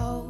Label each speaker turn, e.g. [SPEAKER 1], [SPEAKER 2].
[SPEAKER 1] hold.